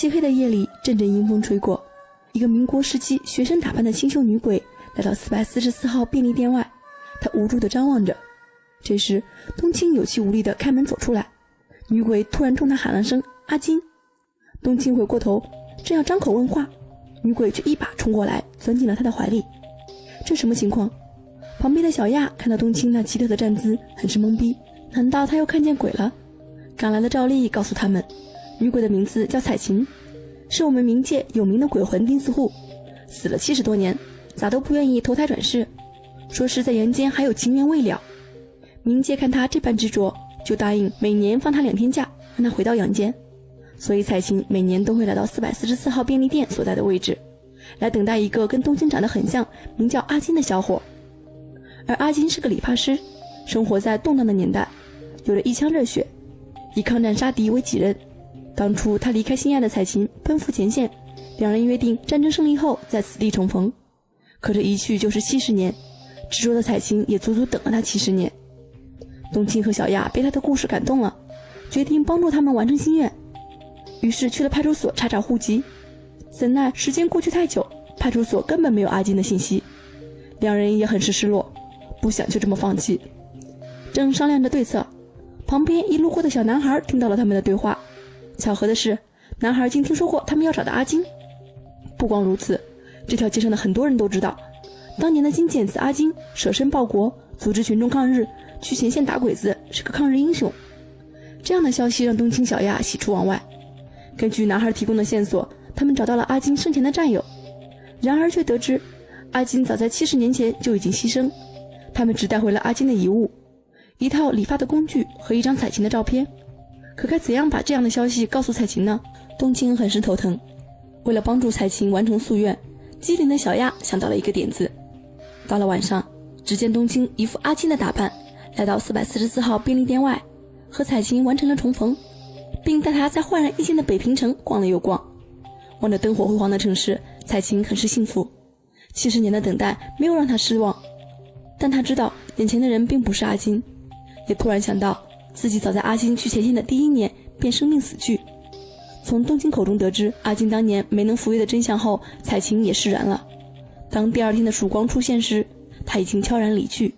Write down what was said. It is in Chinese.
漆黑的夜里，阵阵阴风吹过，一个民国时期学生打扮的清秀女鬼来到四百四十四号便利店外，她无助地张望着。这时，冬青有气无力地开门走出来，女鬼突然冲她喊了声“阿金”。冬青回过头，正要张口问话，女鬼却一把冲过来，钻进了她的怀里。这什么情况？旁边的小亚看到冬青那奇特的站姿，很是懵逼。难道他又看见鬼了？赶来的赵丽告诉他们，女鬼的名字叫彩琴，是我们冥界有名的鬼魂钉子户，死了七十多年，咋都不愿意投胎转世，说是在人间还有情缘未了。冥界看他这般执着，就答应每年放他两天假，让他回到阳间。所以彩琴每年都会来到四百四十四号便利店所在的位置，来等待一个跟东京长得很像、名叫阿金的小伙。而阿金是个理发师，生活在动荡的年代，有着一腔热血，以抗战杀敌为己任。当初他离开心爱的彩琴，奔赴前线，两人约定战争胜利后在此地重逢。可这一去就是七十年，执着的彩琴也足足等了他七十年。冬青和小亚被他的故事感动了，决定帮助他们完成心愿，于是去了派出所查找户籍。怎奈时间过去太久，派出所根本没有阿金的信息，两人也很是失落，不想就这么放弃。正商量着对策，旁边一路过的小男孩听到了他们的对话。巧合的是，男孩竟听说过他们要找的阿金。不光如此，这条街上的很多人都知道，当年的金剑子阿金舍身报国，组织群众抗日。去前线打鬼子是个抗日英雄，这样的消息让冬青、小亚喜出望外。根据男孩提供的线索，他们找到了阿金生前的战友，然而却得知阿金早在七十年前就已经牺牲。他们只带回了阿金的遗物，一套理发的工具和一张彩琴的照片。可该怎样把这样的消息告诉彩琴呢？冬青很是头疼。为了帮助彩琴完成夙愿，机灵的小亚想到了一个点子。到了晚上，只见冬青一副阿金的打扮。来到四百四十四号便利店外，和彩琴完成了重逢，并带她在焕然一新的北平城逛了又逛。望着灯火辉煌的城市，彩琴很是幸福。七十年的等待没有让她失望，但她知道眼前的人并不是阿金，也突然想到自己早在阿金去前线的第一年便生病死去。从东京口中得知阿金当年没能赴约的真相后，彩琴也释然了。当第二天的曙光出现时，他已经悄然离去。